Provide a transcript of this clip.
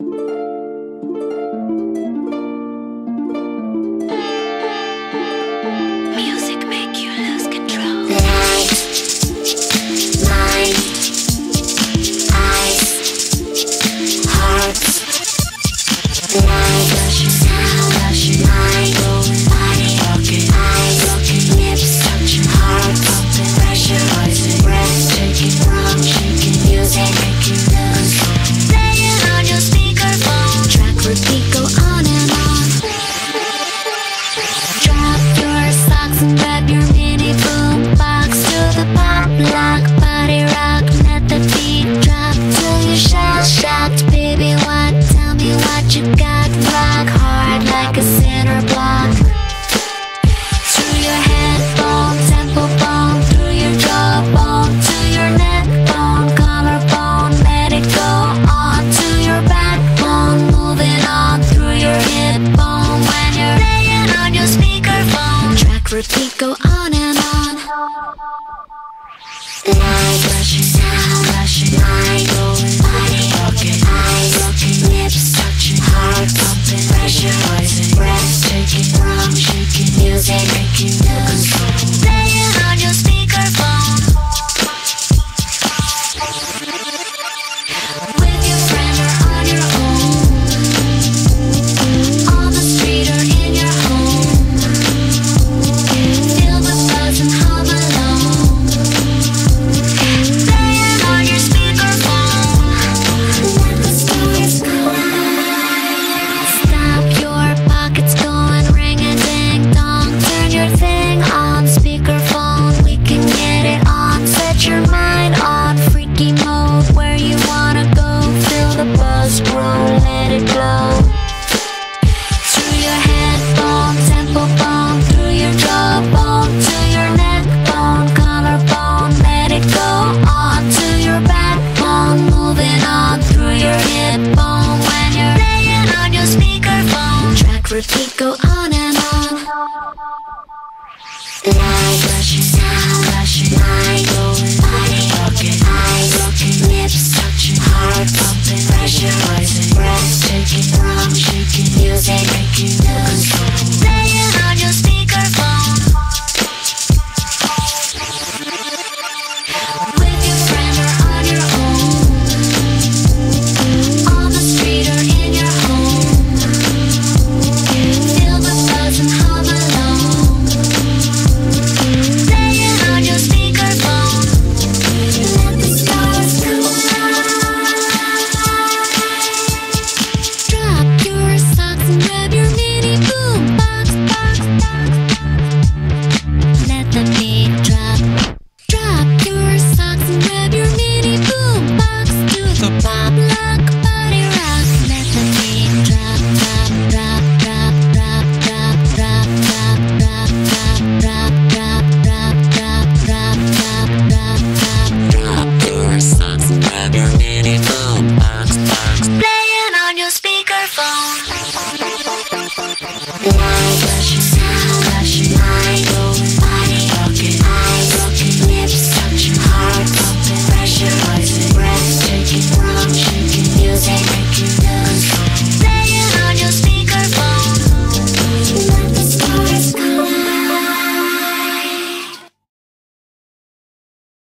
you repeat, go on and on. Light rushing, sound rushing, light going Light, rush, rush, light, go, pocket, eyes. Yeah.